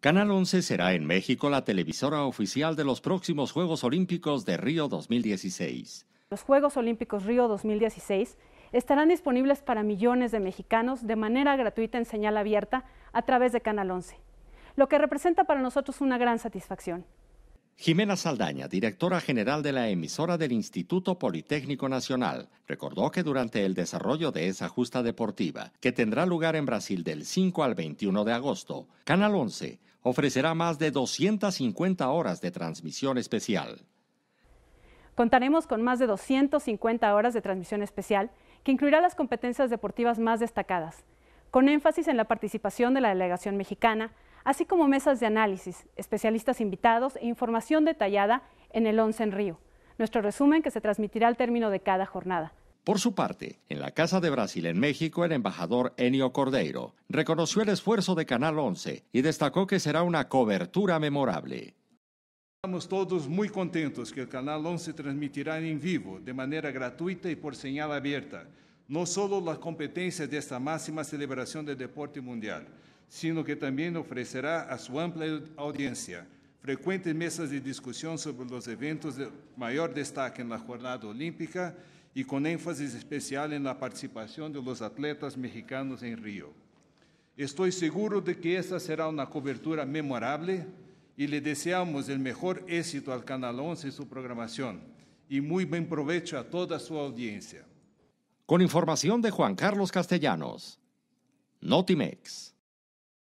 Canal 11 será en México la televisora oficial de los próximos Juegos Olímpicos de Río 2016. Los Juegos Olímpicos Río 2016 estarán disponibles para millones de mexicanos de manera gratuita en señal abierta a través de Canal 11, lo que representa para nosotros una gran satisfacción. Jimena Saldaña, directora general de la emisora del Instituto Politécnico Nacional, recordó que durante el desarrollo de esa justa deportiva, que tendrá lugar en Brasil del 5 al 21 de agosto, Canal 11 ofrecerá más de 250 horas de transmisión especial. Contaremos con más de 250 horas de transmisión especial que incluirá las competencias deportivas más destacadas, con énfasis en la participación de la delegación mexicana, así como mesas de análisis, especialistas invitados e información detallada en el 11 en Río, nuestro resumen que se transmitirá al término de cada jornada. Por su parte, en la Casa de Brasil en México, el embajador Enio Cordeiro reconoció el esfuerzo de Canal 11 y destacó que será una cobertura memorable. Estamos todos muy contentos que el Canal 11 transmitirá en vivo, de manera gratuita y por señal abierta, no solo las competencias de esta máxima celebración del deporte mundial, sino que también ofrecerá a su amplia audiencia frecuentes mesas de discusión sobre los eventos de mayor destaque en la jornada olímpica y con énfasis especial en la participación de los atletas mexicanos en Río. Estoy seguro de que esta será una cobertura memorable y le deseamos el mejor éxito al Canal 11 y su programación y muy buen provecho a toda su audiencia. Con información de Juan Carlos Castellanos, Notimex.